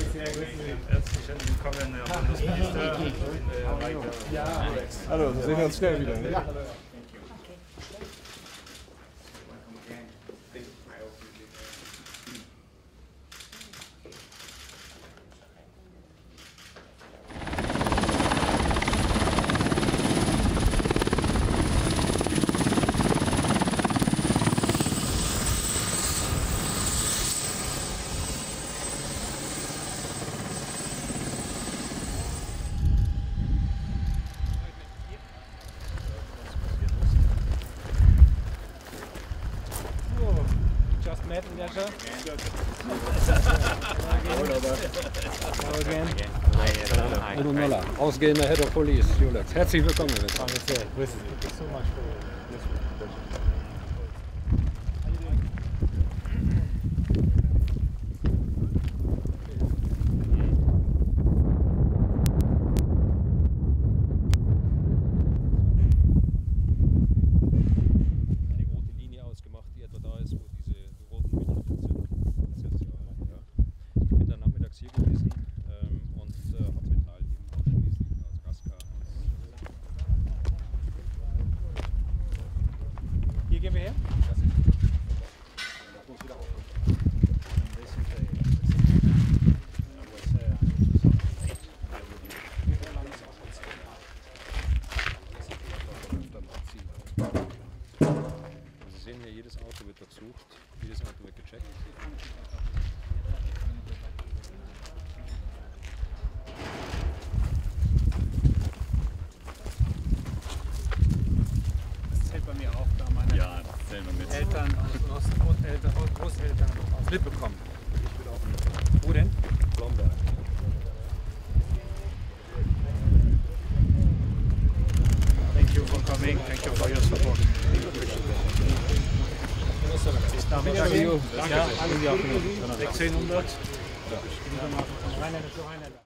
Herzlich willkommen, Herr Bundesminister. Hallo, dann sehen wir uns schnell wieder. Ne? Just met Leisure. Hello Möller, ausgehender Head of Police, Julex. Herzlich willkommen. Grüße Sie. Sehen hier, jedes Auto wird durchsucht, jedes Auto wird gecheckt. Das zählt bei mir auch, da meine Ja. Eltern, Groß, Großeltern, Großeltern mitbekommen. Wo denn? Blomberg. Thank you for coming. Thank you for your support. Bis Nachmittag. Ja, 1600. Rheinländer zu Rheinländer.